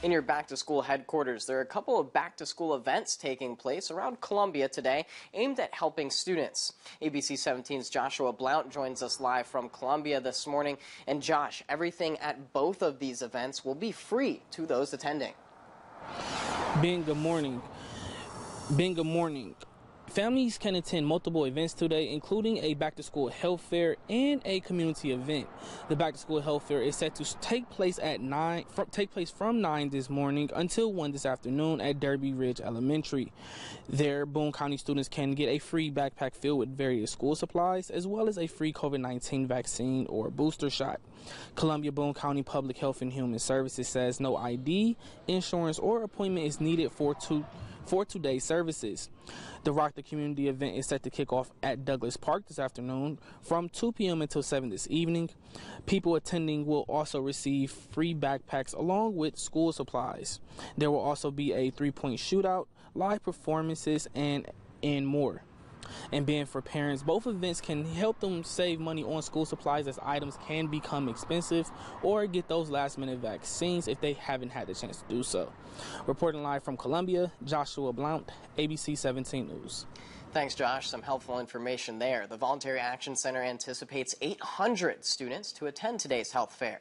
In your back to school headquarters, there are a couple of back to school events taking place around Columbia today aimed at helping students. ABC 17's Joshua Blount joins us live from Columbia this morning. And Josh, everything at both of these events will be free to those attending. Ben, good morning. Ben, good morning. Families can attend multiple events today, including a back to school health fair and a community event. The back to school health fair is set to take place at nine, take place from nine this morning until one this afternoon at Derby Ridge Elementary. There, Boone County students can get a free backpack filled with various school supplies, as well as a free COVID-19 vaccine or booster shot. Columbia Boone County Public Health and Human Services says no ID, insurance, or appointment is needed for two for today's services. The Rock the Community event is set to kick off at Douglass Park this afternoon from 2 p.m. until 7 this evening. People attending will also receive free backpacks along with school supplies. There will also be a three point shootout, live performances, and, and more and being for parents. Both events can help them save money on school supplies as items can become expensive or get those last minute vaccines if they haven't had the chance to do so. Reporting live from Columbia, Joshua Blount, ABC 17 News. Thanks, Josh. Some helpful information there. The Voluntary Action Center anticipates 800 students to attend today's health fair.